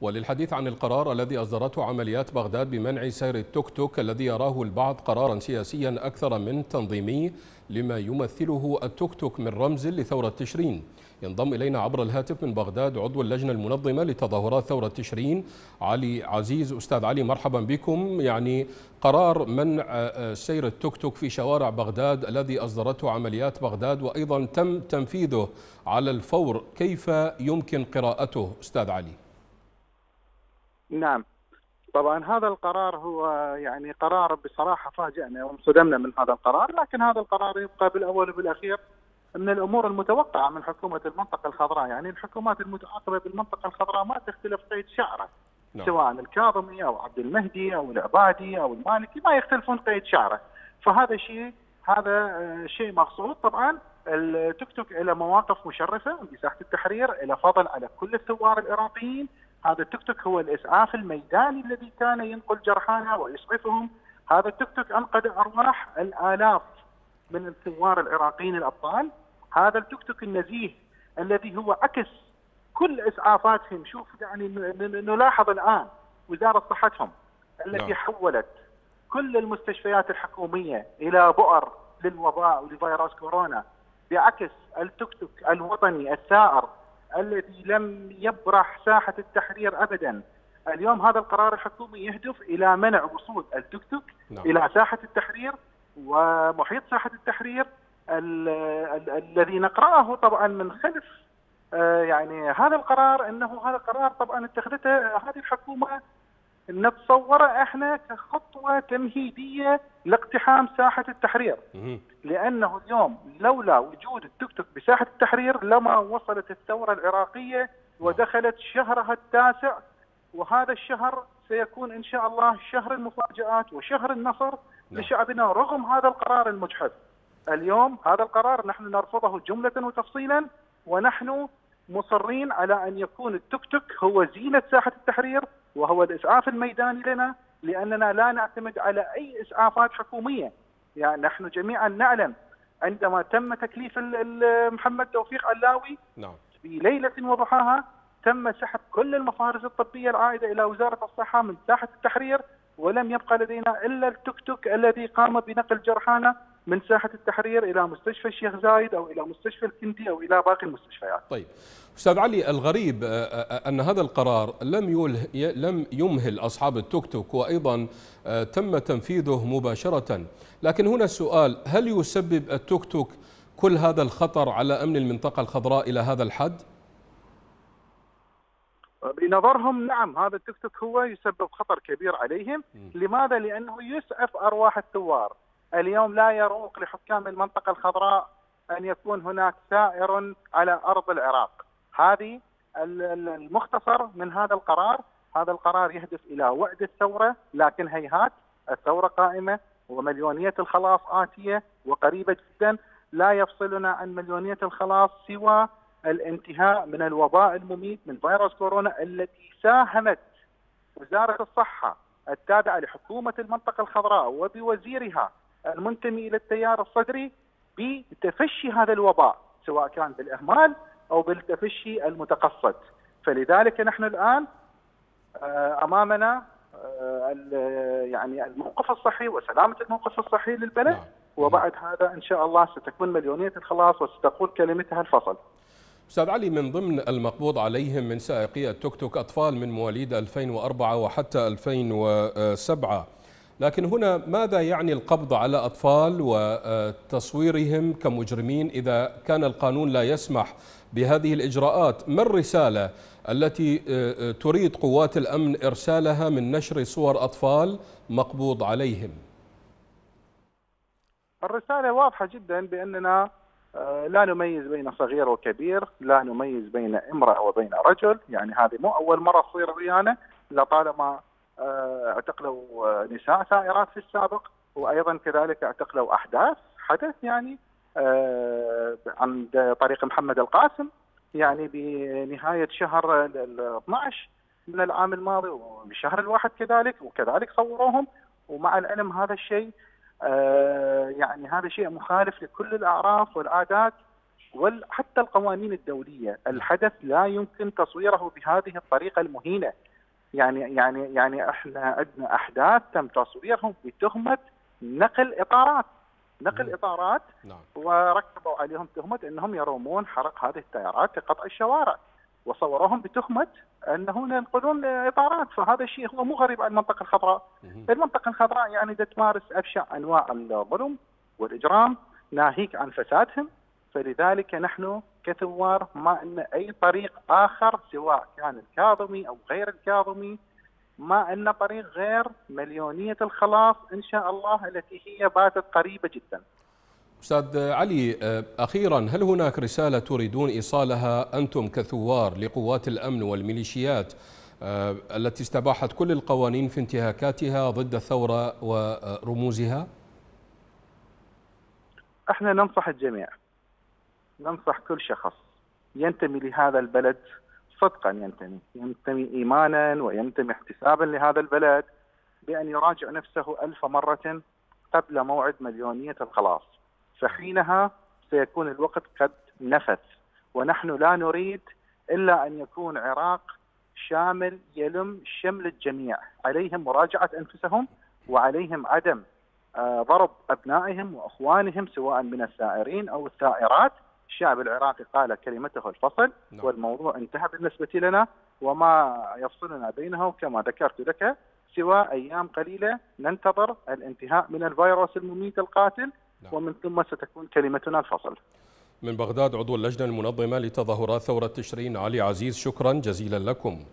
وللحديث عن القرار الذي أصدرته عمليات بغداد بمنع سير التوك توك الذي يراه البعض قرارا سياسيا أكثر من تنظيمي لما يمثله التوك توك من رمز لثورة تشرين. ينضم إلينا عبر الهاتف من بغداد عضو اللجنة المنظمة لتظاهرات ثورة تشرين. علي عزيز أستاذ علي مرحبا بكم. يعني قرار منع سير التوك توك في شوارع بغداد الذي أصدرته عمليات بغداد وأيضا تم تنفيذه على الفور كيف يمكن قراءته؟ أستاذ علي؟ نعم. طبعا هذا القرار هو يعني قرار بصراحة فاجئنا وانصدمنا من هذا القرار لكن هذا القرار يبقى بالأول وبالأخير من الأمور المتوقعة من حكومة المنطقة الخضراء. يعني الحكومات المتعاقبة بالمنطقة الخضراء ما تختلف قيد شعره نعم. سواء الكاظمي أو عبد المهدي أو العبادي أو المالكي ما يختلفون قيد شعره. فهذا شيء هذا شيء مقصود. طبعا التوك توك له مواقف مشرفة بساحه التحرير له فضل على كل الثوار العراقيين هذا التوك توك هو الاسعاف الميداني الذي كان ينقل جرحانا ويسعفهم. هذا التوك توك أنقذ أرواح الآلاف من الثوار العراقيين الأبطال. هذا التوك توك النزيه الذي هو عكس كل إسعافاتهم. شوف يعني نلاحظ الآن وزارة صحتهم التي نعم. حولت كل المستشفيات الحكومية إلى بؤر للوباء ولفيروس كورونا. بعكس التوك توك الوطني الثائر الذي لم يبرح ساحة التحرير ابدا اليوم هذا القرار الحكومي يهدف إلى منع وصول التوك توك نعم. إلى ساحة التحرير ومحيط ساحة التحرير الذي نقرأه طبعا من خلف آه، يعني هذا القرار إنه هذا القرار طبعا اتخذته هذه الحكومة نتصوره إحنا كخطوة تمهيدية لاقتحام ساحة التحرير لأنه اليوم لولا وجود التوك توك بساحة التحرير لما وصلت الثورة العراقية ودخلت شهرها التاسع وهذا الشهر سيكون إن شاء الله شهر المفاجآت وشهر النصر نعم. لشعبنا رغم هذا القرار المجحف. اليوم هذا القرار نحن نرفضه جملة وتفصيلا ونحن مصرين على أن يكون التوك توك هو زينة ساحة التحرير وهو الإسعاف الميداني لنا لأننا لا نعتمد على أي إسعافات حكومية. يعني نحن جميعا نعلم عندما تم تكليف محمد توفيق علاوي نعم. في ليله وضحاها تم سحب كل المفارز الطبية العائدة إلى وزارة الصحة من ساحه التحرير ولم يبقى لدينا إلا التوك توك الذي قام بنقل جرحانا من ساحة التحرير إلى مستشفى الشيخ زايد أو إلى مستشفى الكندي أو إلى باقي المستشفيات. طيب أستاذ علي الغريب آه، آه، أن هذا القرار لم لم يمهل أصحاب التوك توك وأيضا آه، تم تنفيذه مباشرة، لكن هنا السؤال هل يسبب التوك توك كل هذا الخطر على أمن المنطقة الخضراء إلى هذا الحد؟ بنظرهم نعم هذا التيك توك هو يسبب خطر كبير عليهم. لماذا؟ لأنه يسعف أرواح الثوار. اليوم لا يروق لحكام المنطقة الخضراء أن يكون هناك ثائر على أرض العراق. هذه المختصر من هذا القرار. هذا القرار يهدف إلى وعد الثورة لكن هيهات الثورة قائمة ومليونية الخلاص آتية وقريبة جدا. لا يفصلنا عن مليونية الخلاص سوى الانتهاء من الوباء المميت من فيروس كورونا التي ساهمت وزارة الصحة التابعة لحكومة المنطقة الخضراء وبوزيرها المنتمي إلى التيار الصدري بتفشي هذا الوباء سواء كان بالإهمال أو بالتفشي المتقصد فلذلك نحن الآن آه، أمامنا آه، يعني الموقف الصحي وسلامة الموقف الصحي للبلد نعم. وبعد هذا إن شاء الله ستكون مليونية الخلاص وستقول كلمتها الفصل. أستاذ علي من ضمن المقبوض عليهم من سائقي التوك توك أطفال من مواليد 2004 وحتى 2007 لكن هنا ماذا يعني القبض على أطفال وتصويرهم كمجرمين إذا كان القانون لا يسمح بهذه الإجراءات؟ ما الرسالة التي تريد قوات الأمن إرسالها من نشر صور أطفال مقبوض عليهم؟ الرسالة واضحة جدا بأننا آه، لا نميز بين صغير وكبير لا نميز بين امرأة وبين رجل. يعني هذه مو أول مرة تصير ويانا لطالما آه، اعتقلوا آه، نساء ثائرات في السابق وأيضا كذلك اعتقلوا أحداث حدث يعني عند طريق محمد القاسم يعني بنهاية شهر 12 من العام الماضي وبشهر الواحد كذلك وكذلك صوروهم ومع العلم هذا الشيء آه، يعني هذا شيء مخالف لكل الأعراف والعادات وحتى القوانين الدولية. الحدث لا يمكن تصويره بهذه الطريقة المهينة. يعني يعني يعني إحنا عندنا أحداث تم تصويرهم بتهمة نقل إطارات. نقل إطارات نعم. وركبوا عليهم تهمة إنهم يرومون حرق هذه التيارات لقطع الشوارع. وصوروهم بتهمة انه ينقلون إطارات. فهذا الشيء هو مو غريب. عن المنطقة الخضراء. المنطقة الخضراء يعني تمارس ابشع أنواع الظلم. والإجرام ناهيك عن فسادهم فلذلك نحن كثوار ما أن أي طريق آخر سواء كان الكاظمي أو غير الكاظمي ما أن طريق غير مليونية الخلاص إن شاء الله التي هي باتت قريبة جدا. أستاذ علي أخيرا هل هناك رسالة تريدون إيصالها أنتم كثوار لقوات الأمن والميليشيات التي استباحت كل القوانين في انتهاكاتها ضد الثورة ورموزها؟ إحنا ننصح الجميع. ننصح كل شخص. ينتمي لهذا البلد صدقا ينتمي. ينتمي ايمانا وينتمي احتسابا لهذا البلد بأن يراجع نفسه ألف مرة قبل موعد مليونية الخلاص. فحينها سيكون الوقت قد نفذ ونحن لا نريد إلا أن يكون عراق شامل يلم شمل الجميع. عليهم مراجعة أنفسهم وعليهم عدم ضرب أبنائهم وأخوانهم سواء من الثائرين أو الثائرات الشعب العراقي قال كلمته الفصل نعم. والموضوع انتهى بالنسبة لنا وما يفصلنا بينه كما ذكرت لك سوى أيام قليلة ننتظر الانتهاء من الفيروس المميت القاتل نعم. ومن ثم ستكون كلمتنا الفصل من بغداد عضو اللجنة المنظمة لتظاهرات ثورة تشرين علي عزيز شكرا جزيلا لكم